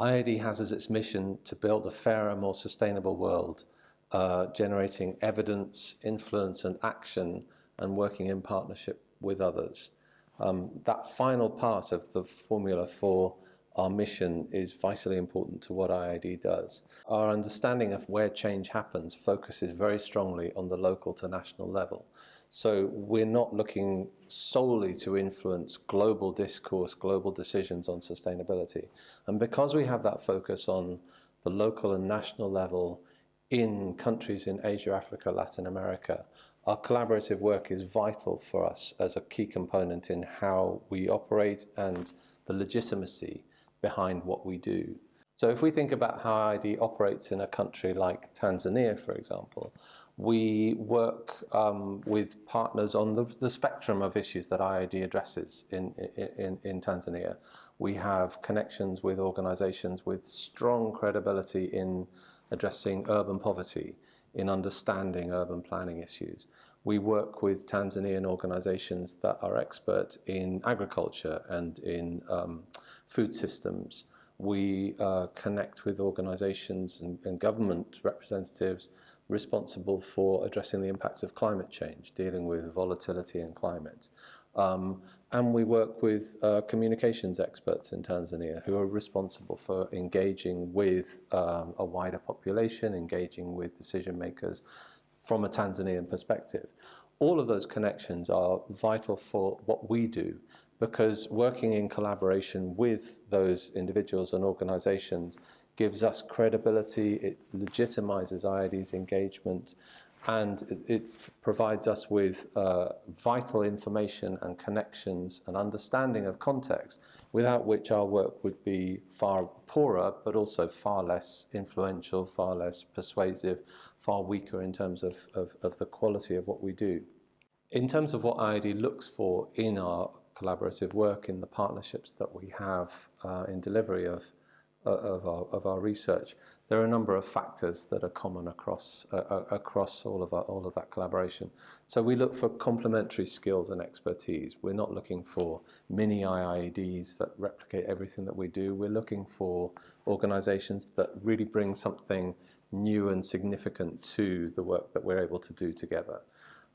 IIED has as its mission to build a fairer, more sustainable world, uh, generating evidence, influence, and action, and working in partnership with others. Um, that final part of the formula for our mission is vitally important to what IIED does. Our understanding of where change happens focuses very strongly on the local to national level. So we're not looking solely to influence global discourse, global decisions on sustainability. And because we have that focus on the local and national level in countries in Asia, Africa, Latin America, our collaborative work is vital for us as a key component in how we operate and the legitimacy behind what we do. So if we think about how IIED operates in a country like Tanzania, for example, we work um, with partners on the, the, spectrum of issues that IIED addresses in, in, in Tanzania. We have connections with organizations with strong credibility in addressing urban poverty, in understanding urban planning issues. We work with Tanzanian organizations that are expert in agriculture and in um, food systems. We uh, connect with organizations and, and government representatives responsible for addressing the impacts of climate change, dealing with volatility and climate. Um, and we work with uh, communications experts in Tanzania who are responsible for engaging with um, a wider population, engaging with decision makers from a Tanzanian perspective. All of those connections are vital for what we do because working in collaboration with those individuals and organizations gives us credibility, it legitimizes IIED's engagement, and it, it provides us with uh, vital information and connections and understanding of context, without which our work would be far poorer, but also far less influential, far less persuasive, far weaker in terms of, of, of the quality of what we do. In terms of what IIED looks for in our collaborative work, in the partnerships that we have uh, in delivery of uh, of our, of our research, there are a number of factors that are common across uh, uh, across all of our, all of that collaboration. So we look for complementary skills and expertise. We're not looking for mini IIEDs that replicate everything that we do. We're looking for organizations that really bring something new and significant to the work that we're able to do together.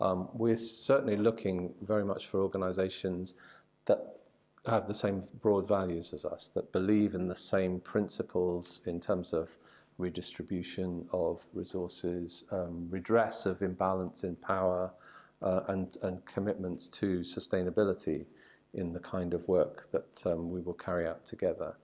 Um, we're certainly looking very much for organizations that have the same broad values as us, that believe in the same principles in terms of redistribution of resources, um, redress of imbalance in power, uh, and, and commitments to sustainability in the kind of work that um, we will carry out together.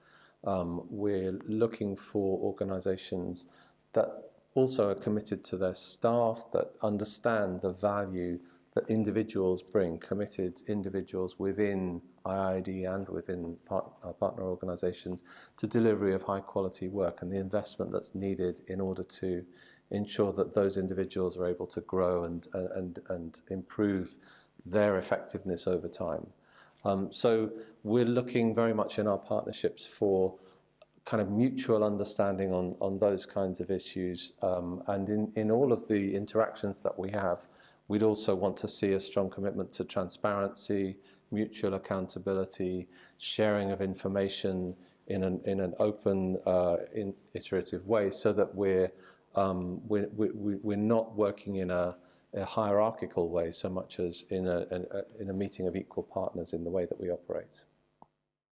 Um, we're looking for organizations that also are committed to their staff, that understand the value that individuals bring, committed individuals within IIED and within part, our partner organisations to delivery of high quality work and the investment that's needed in order to ensure that those individuals are able to grow and, and, and improve their effectiveness over time. Um, so we're looking very much in our partnerships for kind of mutual understanding on, on those kinds of issues um, and in, in all of the interactions that we have We'd also want to see a strong commitment to transparency, mutual accountability, sharing of information in an, in an open, uh, in iterative way so that we're, um, we're, we, we're not working in a, a hierarchical way so much as in a, a, in a meeting of equal partners in the way that we operate.